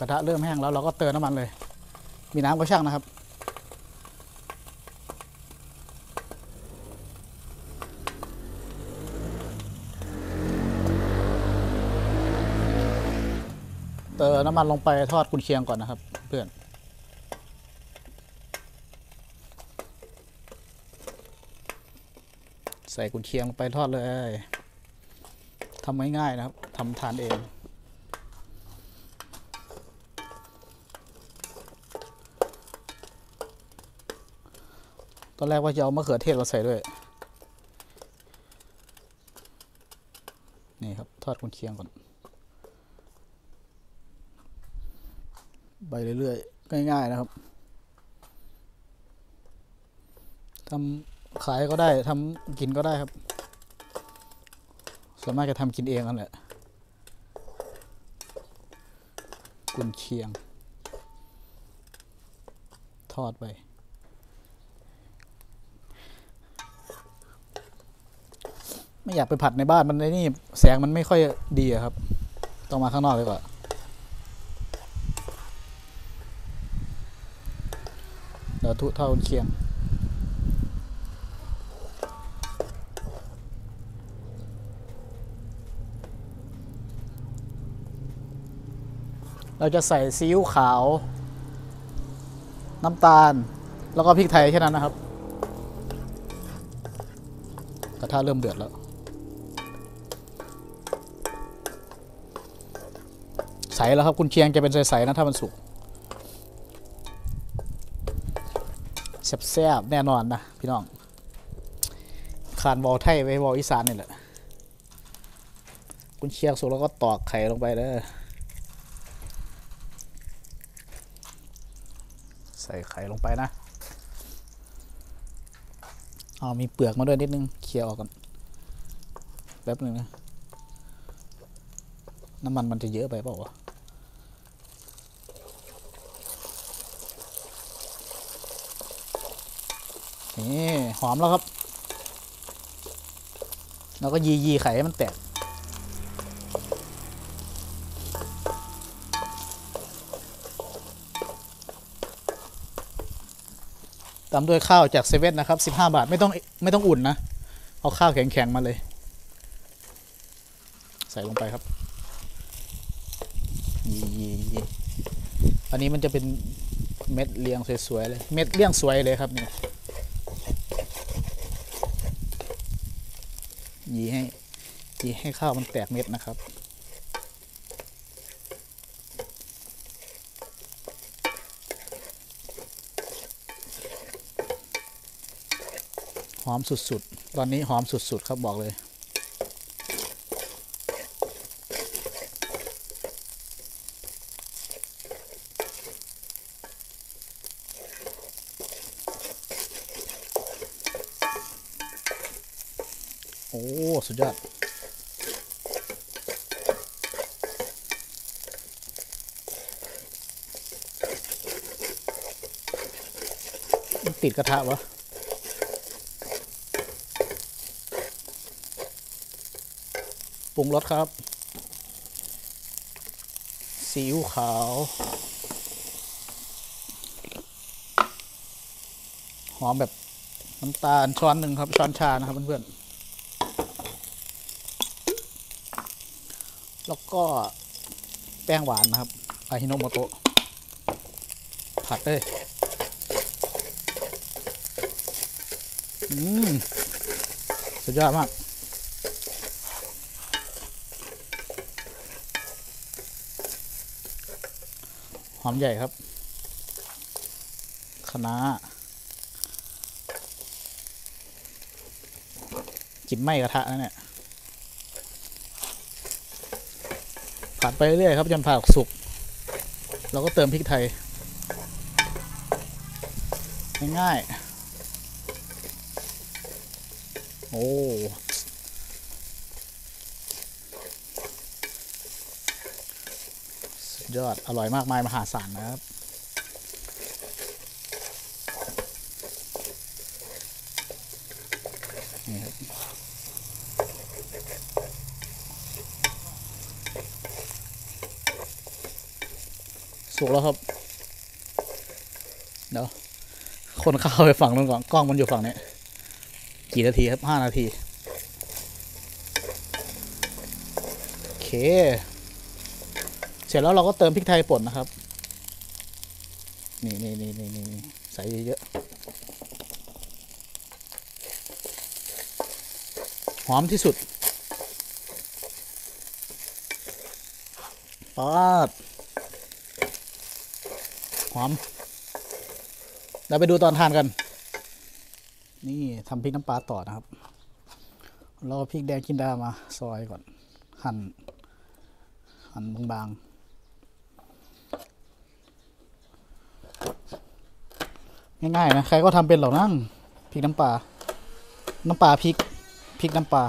กระทะเริ่มแห้งแล้วเราก็เติมน้ำมันเลย มีน้ำก็ช่างนะครับ เติมน้ำมันลงไปทอดกุนเชียงก่อนนะครับ เพื่อนใส่กุนเชียงไปทอดเลยทำง่ายๆนะครับทำทานเอง ตอนแรกว่าจะเอามะเขือเทศมาใส่ด้วย นี่ครับทอดกุนเชียงก่อน ไปเรื่อยๆ ง่าย ๆ นะครับทำขายก็ได้ทำกินก็ได้ครับ ส่วนมากจะทำกินเองนั่นแหละกุนเชียง ทอดไป ไม่อยากไปผัดในบ้านมันในนี่แสงมันไม่ค่อยดีครับ ต้องมาข้างนอกเลยกว่าเดี๋ยวทุเท่าเชียงเราจะใส่ซีอิ๊วขาว น้ำตาล แล้วก็พริกไทยแค่นั้นนะครับ กระทะเริ่มเดือดแล้ว ใสแล้วครับคุณเชียงจะเป็นใสๆนะถ้ามันสุกแซ่บๆแน่นอนนะพี่น้องขานวอลไทยไว้วอลอีสานนี่แหละคุณเชียงสุกแล้วก็ตอกไข่ลงไปเด้อใส่ไข่ลงไปนะเอามีเปลือกมาด้วยนิดนึงเคลียร์ออกก่อนแป๊บหนึ่งนะน้ำมันมันจะเยอะไปเปล่าวะ นี่หอมแล้วครับ แล้วก็ยียีไข่ให้มันแตกตามด้วยข้าวจากเซเว่นนะครับ15บาทไม่ต้องไม่ต้องอุ่นนะ เอาข้าวแข็งๆมาเลย ใส่ลงไปครับยียียีอันนี้มันจะเป็นเม็ดเรียงสวยๆเลย เม็ดเรียงสวยเลยครับนี่ ยีให้ยีให้ข้าวมันแตกเม็ดนะครับ หอมสุดๆ ตอนนี้หอมสุดๆ ครับบอกเลย โอ้ สุดยอดติดกระทะวะปรุงรสครับ ซีอิ๊วขาว หอมแบบน้ำตาลช้อนหนึ่งครับ ช้อนชานะครับเพื่อนๆ แล้วก็แป้งหวานนะครับอาฮิโนโมโตะผัดเลยอืมสุดยอดมากหอมใหญ่ครับคะน้าจิบไหมกระทะนั่นเนี่ย ผัดไปเรื่อยครับจนผักสุกเราก็เติมพริกไทย ง่ายๆโอ้ยอด อร่อยมากมาย มหาศาลนะครับ สุกแล้วครับ เดี๋ยวคนเข้าไปฝั่งนู้นก่อน กล้องมันอยู่ฝั่งนี้ กี่นาทีครับห้านาที โอเค เสร็จแล้วเราก็เติมพริกไทยป่นนะครับ นี่นี่นี่นี่นี่ใส่เยอะๆหอมที่สุดปาดห อม เราไปดูตอนทานกัน นี่ทำพริกน้ำปลาต่อนะครับ เราพริกแดงกินดามา ซอยก่อน หั่น หั่นบางๆ ง่ายๆนะ ใครก็ทำเป็นหรอกนั่งพริกน้ำปลา น้ำปลาพริก พริกน้ำปลา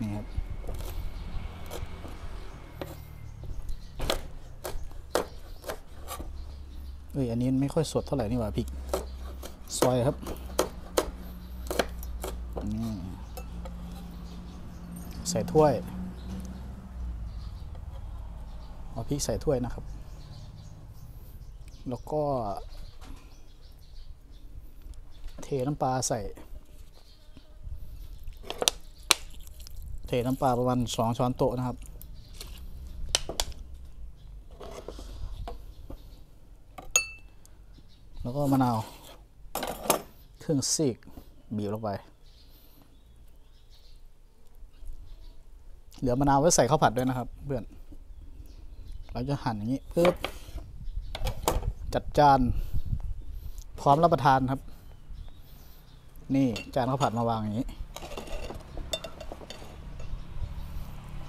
นี่ครับ เอ้ย อันนี้ไม่ค่อยสดเท่าไหร่นี่หว่าพริก ซอยครับใส่ถ้วย เอาพริกใส่ถ้วยนะครับ แล้วก็ เทน้ำปลาใส่ เทน้ำปลาประมาณสองช้อนโต๊ะนะครับ แล้วก็มะนาว ครึ่งซีก บีบลงไป เหลือมะนาวไว้ใส่ข้าวผัดด้วยนะครับ เพื่อน เราจะหั่นอย่างนี้ปึ๊บจัดจาน พร้อมรับประทานครับ นี่จานข้าวผัดมาวางอย่างนี้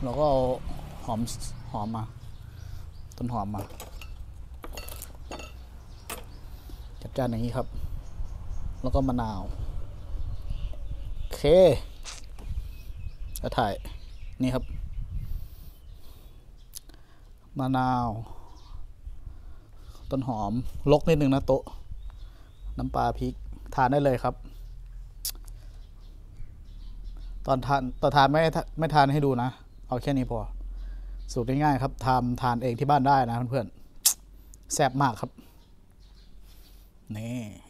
เราก็เอาหอมหอมมา ต้นหอมมา จัดจานอย่างนี้ครับ แล้วก็มะนาวโอเคจะถ่ายนี่ครับมะนาว ต้นหอมลกนิดนึงนะโต๊ะน้ำปลาพริกทานได้เลยครับ ตอนทานตอนทานไม่ไม่ทานให้ดูนะ เอาแค่นี้พอสูตรง่ายๆครับทำทานเองที่บ้านได้นะเพื่อนๆแซ่บมากครับ นี่